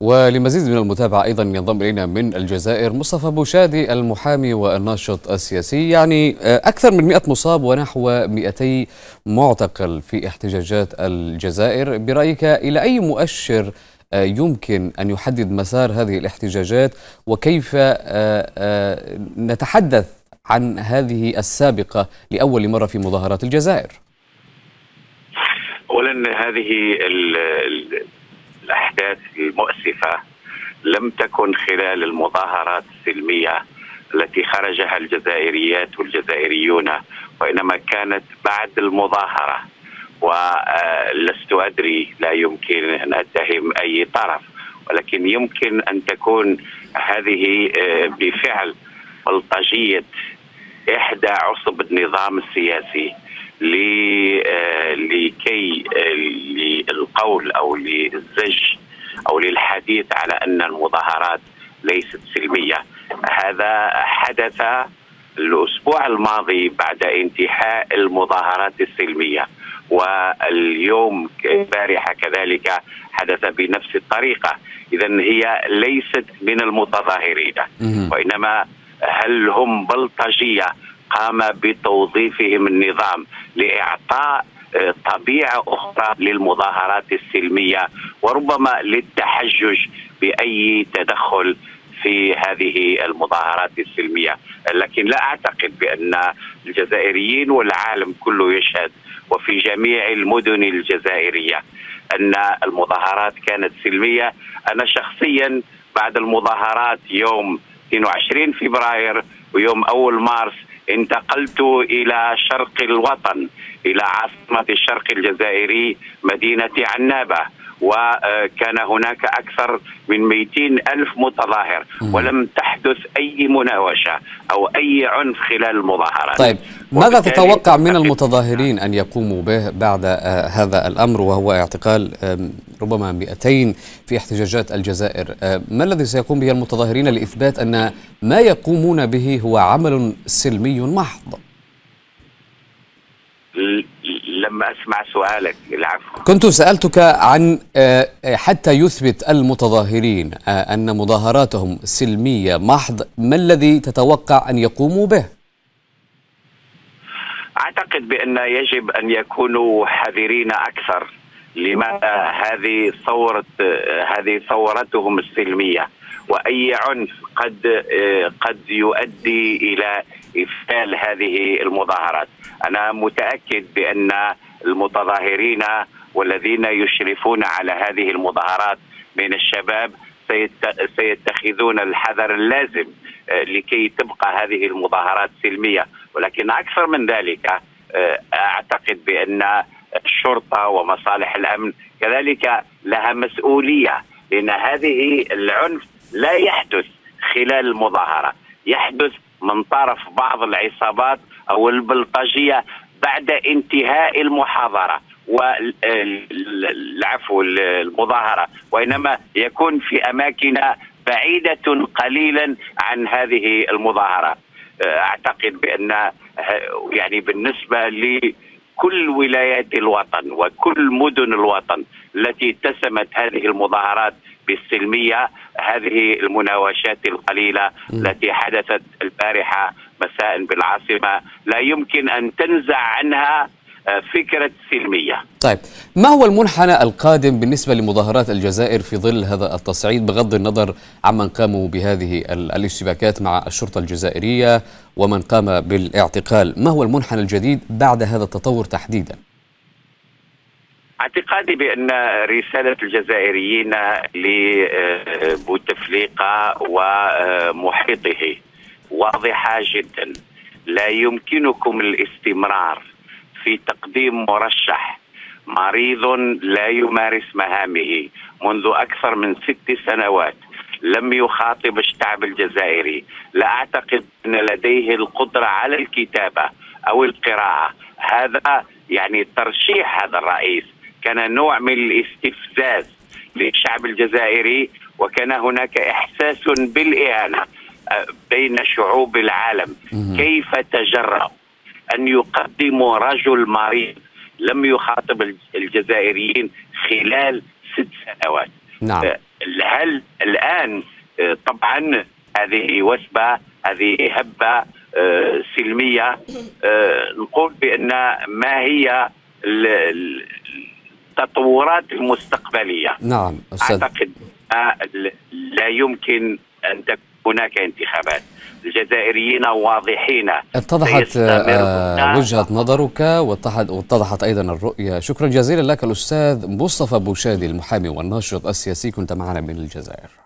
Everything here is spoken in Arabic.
ولمزيد من المتابعة أيضا ينضم إلينا من الجزائر مصطفى بوشادي المحامي والناشط السياسي. يعني أكثر من 100 مصاب ونحو 200 معتقل في احتجاجات الجزائر. برأيك إلى أي مؤشر يمكن أن يحدد مسار هذه الاحتجاجات؟ وكيف نتحدث عن هذه السابقة لأول مرة في مظاهرات الجزائر؟ أولا هذه الأحداث المؤسفة لم تكن خلال المظاهرات السلمية التي خرجها الجزائريات والجزائريون وإنما كانت بعد المظاهرة. ولست أدري لا يمكن أن أتهم أي طرف ولكن يمكن أن تكون هذه آه، بفعل بلطجية إحدى عصب النظام السياسي. آه، لكي آه، للقول أو للزج أو للحديث على أن المظاهرات ليست سلمية. هذا حدث الأسبوع الماضي بعد انتهاء المظاهرات السلمية. واليوم البارحه كذلك حدث بنفس الطريقة. اذا هي ليست من المتظاهرين. وإنما هل هم بلطجية قام بتوظيفهم النظام لإعطاء آه، طبيعة أخرى للمظاهرات السلمية وربما للتحجج بأي تدخل في هذه المظاهرات السلمية، لكن لا أعتقد بأن الجزائريين والعالم كله يشهد وفي جميع المدن الجزائرية أن المظاهرات كانت سلمية، أنا شخصيا بعد المظاهرات يوم 22 فبراير ويوم أول مارس انتقلت إلى شرق الوطن إلى عاصمة الشرق الجزائري مدينة عنابة. وكان هناك أكثر من 200 ألف متظاهر ولم تحدث أي مناوشة أو أي عنف خلال المظاهرات. طيب ماذا تتوقع من المتظاهرين أن يقوموا به بعد آه، هذا الأمر وهو اعتقال ربما 200 في احتجاجات الجزائر؟ آه، ما الذي سيقوم به المتظاهرين لإثبات أن ما يقومون به هو عمل سلمي محض؟ لما أسمع سؤالك العفو. كنت سألتك عن آه، حتى يثبت المتظاهرين آه، أن مظاهراتهم سلمية. محض ما الذي تتوقع أن يقوموا به؟ أعتقد بأن يجب أن يكونوا حذرين أكثر لماذا هذه ثورة هذه ثورتهم السلمية؟ وأي عنف قد قد يؤدي إلى إفشال هذه المظاهرات. أنا متأكد بأن المتظاهرين والذين يشرفون على هذه المظاهرات من الشباب سيتخذون الحذر اللازم لكي تبقى هذه المظاهرات سلمية. ولكن أكثر من ذلك أعتقد بأن الشرطة ومصالح الأمن كذلك لها مسؤولية لأن هذه العنف لا يحدث خلال المظاهرة. يحدث من طرف بعض العصابات أو البلطجية بعد انتهاء المحاضرة والعفو المظاهرة. وإنما يكون في أماكن بعيدة قليلا عن هذه المظاهرة. أعتقد بأن يعني بالنسبة كل ولايات الوطن وكل مدن الوطن التي اتسمت هذه المظاهرات بالسلمية هذه المناوشات القليلة التي حدثت البارحة مساء بالعاصمة. لا يمكن أن تنزع عنها فكرة سلمية. طيب ما هو المنحنى القادم بالنسبة لمظاهرات الجزائر في ظل هذا التصعيد بغض النظر عمن قاموا بهذه الاشتباكات مع الشرطة الجزائرية ومن قام بالاعتقال؟ ما هو المنحنى الجديد بعد هذا التطور تحديدا؟ اعتقادي بأن رسالة الجزائريين لبوتفليقة ومحيطه واضحة جدا. لا يمكنكم الاستمرار. في تقديم مرشح مريض لا يمارس مهامه منذ أكثر من ست سنوات لم يخاطب الشعب الجزائري. لا أعتقد أن لديه القدرة على الكتابة أو القراءة. هذا يعني ترشيح هذا الرئيس. كان نوع من الاستفزاز للشعب الجزائري وكان هناك إحساس بالاهانه آه، بين شعوب العالم. كيف تجرأ أن يقدموا رجل مريض لم يخاطب الجزائريين خلال ست سنوات. نعم. هل الآن آه، طبعا هذه وثبة هذه هبة آه، سلمية آه، نقول بأن ما هي ال- ال- التطورات المستقبلية؟ نعم أستاذ. أعتقد ل- لا يمكن أن تكون هناك انتخابات. الجزائريين واضحين. اتضحت آه، وجهة نظرك واتضحت أيضا الرؤية. شكرا جزيلا لك الأستاذ مصطفى بوشادي المحامي والناشط السياسي. كنت معنا من الجزائر.